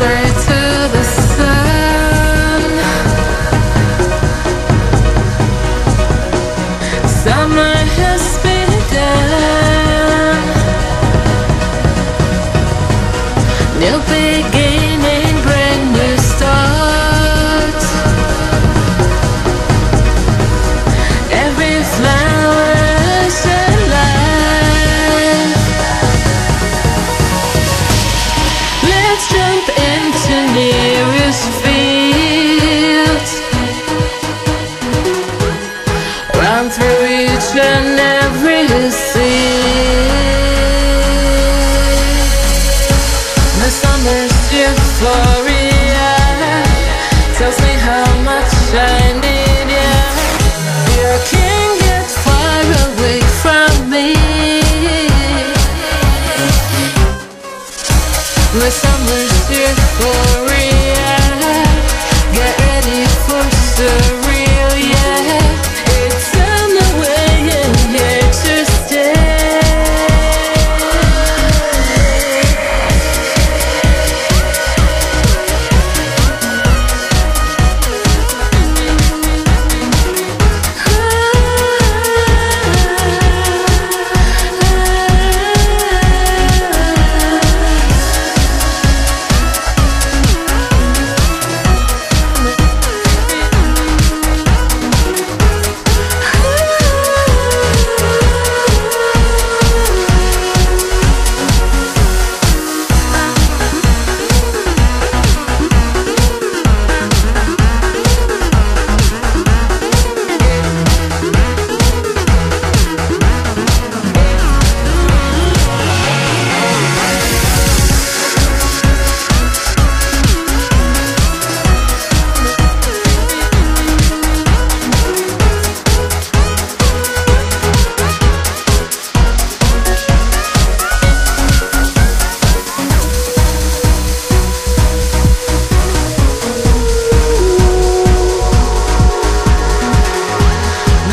say to time for each and every scene. The summer's euphoria tells me how much I.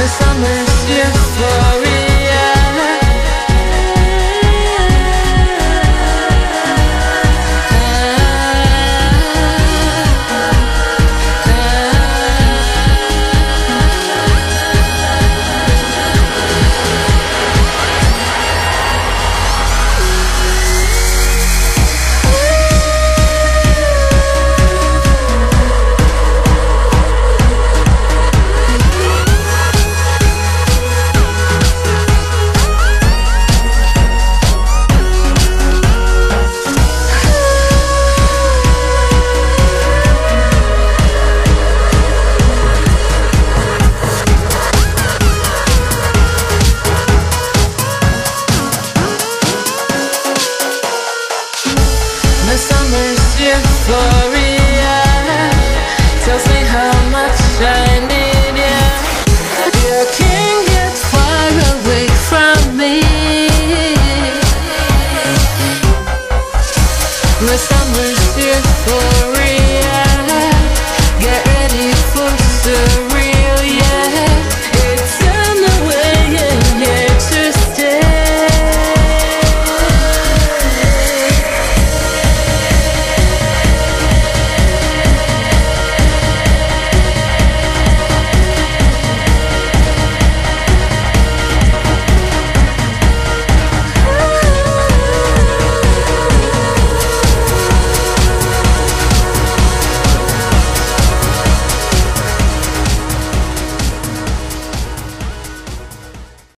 summer's youthful love.